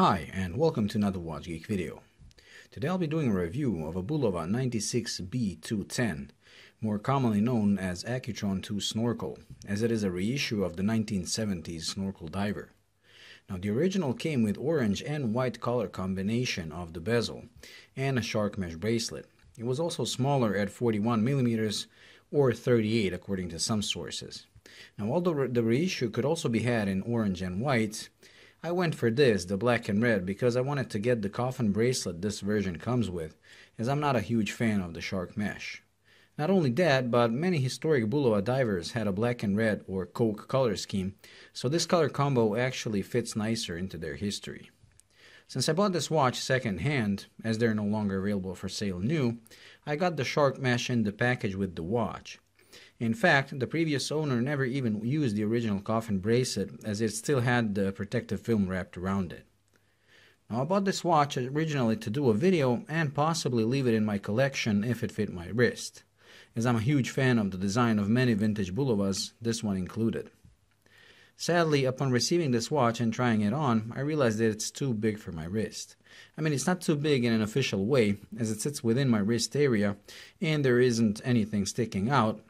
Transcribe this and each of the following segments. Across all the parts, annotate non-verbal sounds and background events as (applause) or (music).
Hi and welcome to another Watch Geek video. Today I'll be doing a review of a Bulova 96B210, more commonly known as Accutron 2 Snorkel, as it is a reissue of the 1970s Snorkel Diver. Now the original came with orange and white color combination of the bezel and a shark mesh bracelet. It was also smaller at 41mm or 38 according to some sources. Now although the reissue could also be had in orange and white, I went for this, the black and red, because I wanted to get the coffin bracelet this version comes with, as I'm not a huge fan of the shark mesh. Not only that, but many historic Bulova divers had a black and red or coke color scheme, so this color combo actually fits nicer into their history. Since I bought this watch second hand, as they're no longer available for sale new, I got the shark mesh in the package with the watch. In fact, the previous owner never even used the original coffin bracelet as it still had the protective film wrapped around it. Now I bought this watch originally to do a video and possibly leave it in my collection if it fit my wrist, as I'm a huge fan of the design of many vintage Bulovas, this one included. Sadly, upon receiving this watch and trying it on, I realized that it's too big for my wrist. I mean, it's not too big in an official way, as it sits within my wrist area and there isn't anything sticking out,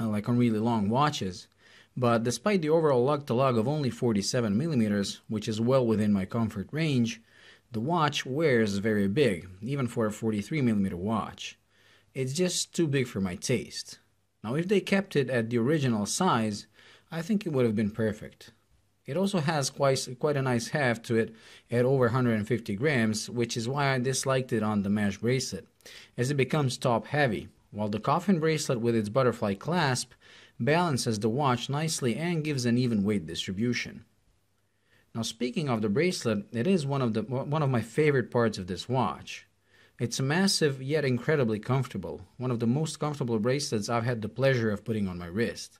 Uh, like on really long watches. But despite the overall lug to lug of only 47 millimeters, which is well within my comfort range, the watch wears very big, even for a 43 millimeter watch. It's just too big for my taste. Now, if they kept it at the original size, I think it would have been perfect. It also has quite, quite a nice heft to it at over 150 grams, which is why I disliked it on the mesh bracelet, as it becomes top heavy, while the coffin bracelet with its butterfly clasp balances the watch nicely and gives an even weight distribution. Now speaking of the bracelet, it is one of the one of my favorite parts of this watch. It's massive yet incredibly comfortable, one of the most comfortable bracelets I've had the pleasure of putting on my wrist.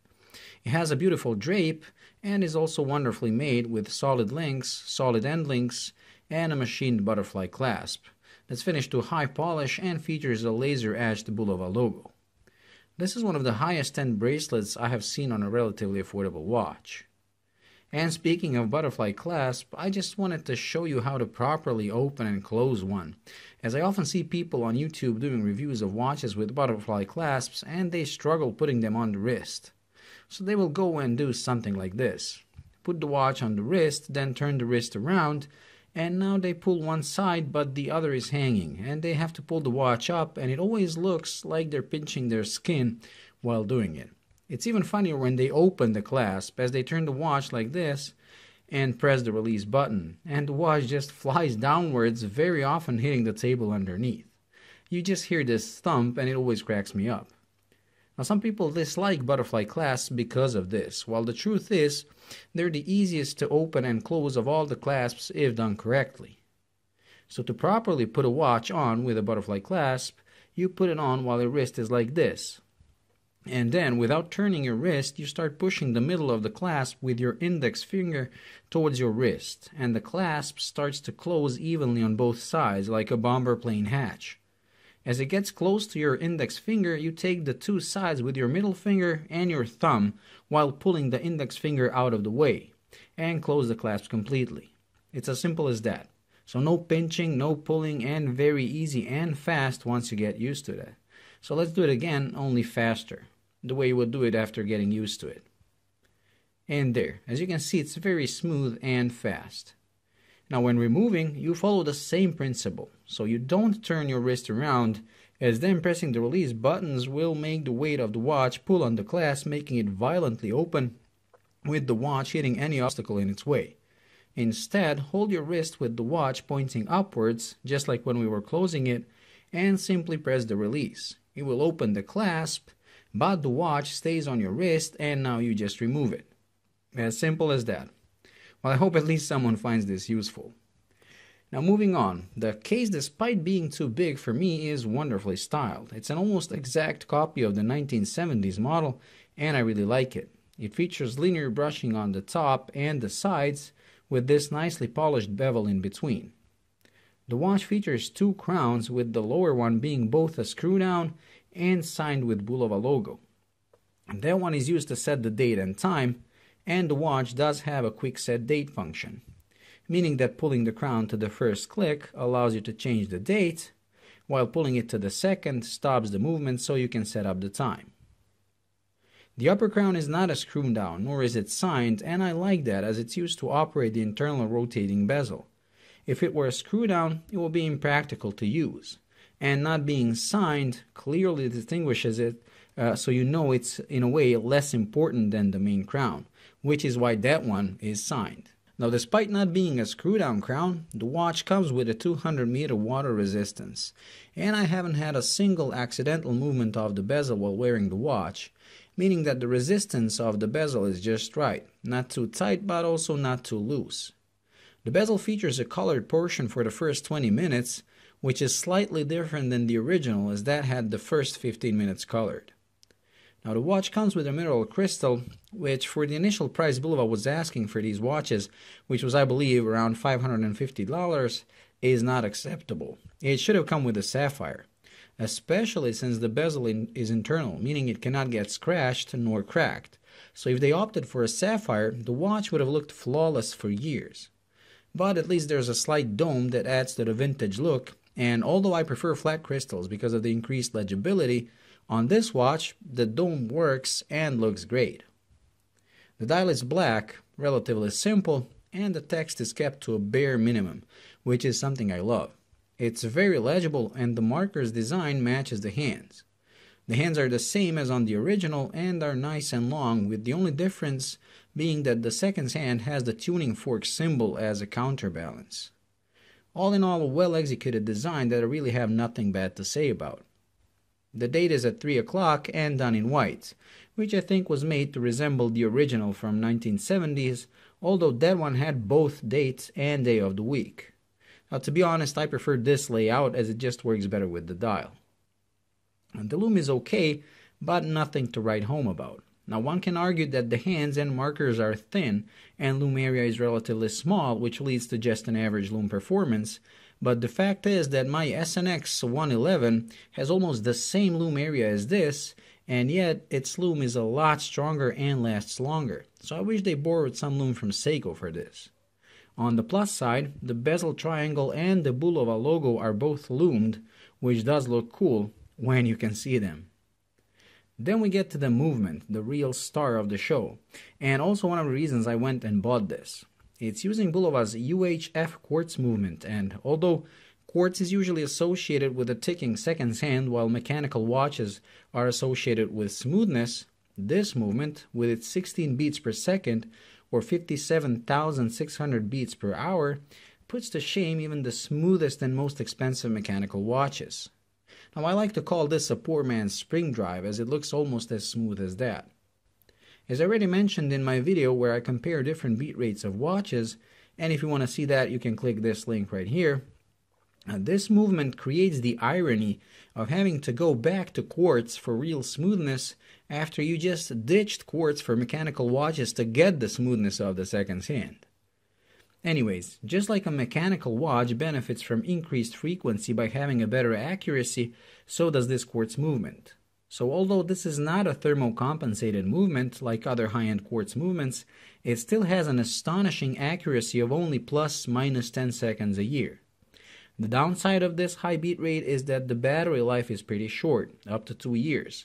It has a beautiful drape and is also wonderfully made with solid links, solid end links, and a machined butterfly clasp, that's finished to high polish and features a laser etched Bulova logo. This is one of the highest end bracelets I have seen on a relatively affordable watch. And speaking of butterfly clasp, I just wanted to show you how to properly open and close one, as I often see people on YouTube doing reviews of watches with butterfly clasps and they struggle putting them on the wrist. So they will go and do something like this. Put the watch on the wrist, then turn the wrist around, and now they pull one side but the other is hanging and they have to pull the watch up and it always looks like they're pinching their skin while doing it. It's even funnier when they open the clasp as they turn the watch like this and press the release button and the watch just (laughs) flies downwards very often hitting the table underneath. You just hear this thump and it always cracks me up. Now, some people dislike butterfly clasps because of this, while the truth is, they're the easiest to open and close of all the clasps if done correctly. So, to properly put a watch on with a butterfly clasp, you put it on while your wrist is like this. And then, without turning your wrist, you start pushing the middle of the clasp with your index finger towards your wrist, and the clasp starts to close evenly on both sides like a bomber plane hatch. As it gets close to your index finger, you take the two sides with your middle finger and your thumb while pulling the index finger out of the way and close the clasp completely. It's as simple as that. So no pinching, no pulling, and very easy and fast once you get used to that. So let's do it again, only faster, the way you would do it after getting used to it. And there, as you can see, it's very smooth and fast. Now when removing, you follow the same principle. So you don't turn your wrist around, as then pressing the release buttons will make the weight of the watch pull on the clasp, making it violently open, with the watch hitting any obstacle in its way. Instead, hold your wrist with the watch pointing upwards, just like when we were closing it, and simply press the release. It will open the clasp, but the watch stays on your wrist and now you just remove it. As simple as that. Well, I hope at least someone finds this useful. Now moving on, the case despite being too big for me is wonderfully styled. It's an almost exact copy of the 1970s model and I really like it. It features linear brushing on the top and the sides with this nicely polished bevel in between. The watch features two crowns with the lower one being both a screw down and signed with Bulova logo. That one is used to set the date and time and the watch does have a quick set date function. meaning that pulling the crown to the first click allows you to change the date, while pulling it to the second stops the movement so you can set up the time. The upper crown is not a screw down, nor is it signed, and I like that as it's used to operate the internal rotating bezel. If it were a screw down, it would be impractical to use. And not being signed clearly distinguishes it uh, so you know it's in a way less important than the main crown, which is why that one is signed. Now, despite not being a screw down crown, the watch comes with a 200 meter water resistance, and I haven't had a single accidental movement of the bezel while wearing the watch, meaning that the resistance of the bezel is just right, not too tight but also not too loose. The bezel features a colored portion for the first 20 minutes, which is slightly different than the original as that had the first 15 minutes colored. Now the watch comes with a mineral crystal, which for the initial price Bulova was asking for these watches, which was I believe around $550, is not acceptable. It should have come with a sapphire, especially since the bezel in, is internal, meaning it cannot get scratched nor cracked. So if they opted for a sapphire, the watch would have looked flawless for years. But at least there's a slight dome that adds to the vintage look, and although I prefer flat crystals because of the increased legibility, on this watch, the dome works and looks great. The dial is black, relatively simple, and the text is kept to a bare minimum, which is something I love. It's very legible and the marker's design matches the hands. The hands are the same as on the original and are nice and long, with the only difference being that the second hand has the tuning fork symbol as a counterbalance. All in all, a well executed design that I really have nothing bad to say about. The date is at 3 o'clock and done in white, which I think was made to resemble the original from 1970s, although that one had both dates and day of the week. Now, to be honest, I prefer this layout as it just works better with the dial. And the lume is okay, but nothing to write home about. Now, one can argue that the hands and markers are thin and lume area is relatively small, which leads to just an average lume performance, but the fact is that my SNX 111 has almost the same lume area as this, and yet its lume is a lot stronger and lasts longer. So I wish they borrowed some lume from Seiko for this. On the plus side, the bezel triangle and the Bulova logo are both lumed, which does look cool when you can see them. Then we get to the movement, the real star of the show, and also one of the reasons I went and bought this. It's using Bulova's UHF quartz movement, and although quartz is usually associated with a ticking seconds hand while mechanical watches are associated with smoothness, this movement, with its 16 beats per second or 57,600 beats per hour, puts to shame even the smoothest and most expensive mechanical watches. Now, I like to call this a poor man's spring drive as it looks almost as smooth as that. As I already mentioned in my video where I compare different beat rates of watches, and if you want to see that, you can click this link right here. Uh, this movement creates the irony of having to go back to quartz for real smoothness after you just ditched quartz for mechanical watches to get the smoothness of the seconds hand. Anyways, just like a mechanical watch benefits from increased frequency by having a better accuracy, so does this quartz movement. So although this is not a thermocompensated movement like other high-end quartz movements, it still has an astonishing accuracy of only plus minus 10 seconds a year. The downside of this high beat rate is that the battery life is pretty short, up to 2 years.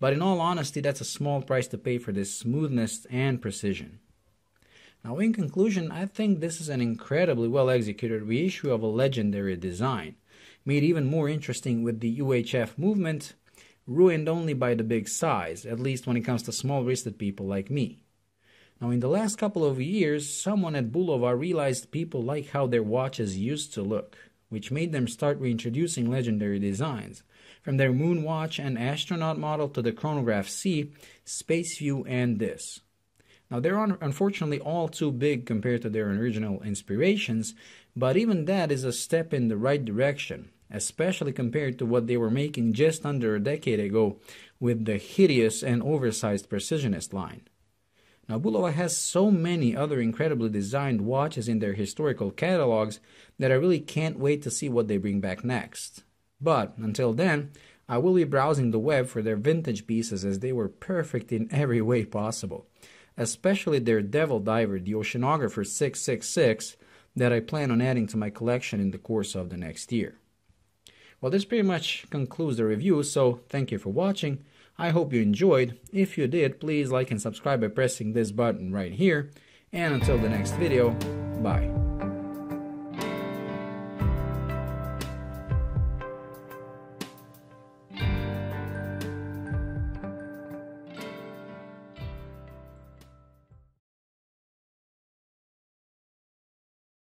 But in all honesty, that's a small price to pay for this smoothness and precision. Now, in conclusion, I think this is an incredibly well executed reissue of a legendary design, made even more interesting with the UHF movement ruined only by the big size, at least when it comes to small wristed people like me. Now, in the last couple of years, someone at Bulova realized people like how their watches used to look, which made them start reintroducing legendary designs, from their moon watch and astronaut model to the chronograph C, Space View, and this. Now, they're unfortunately all too big compared to their original inspirations, but even that is a step in the right direction, especially compared to what they were making just under a decade ago with the hideous and oversized Precisionist line. Now, Bulova has so many other incredibly designed watches in their historical catalogs that I really can't wait to see what they bring back next. But until then, I will be browsing the web for their vintage pieces as they were perfect in every way possible, especially their Devil Diver, the Oceanographer 666, that I plan on adding to my collection in the course of the next year. Well, this pretty much concludes the review, so thank you for watching. I hope you enjoyed. If you did, please like and subscribe by pressing this button right here. And until the next video, bye.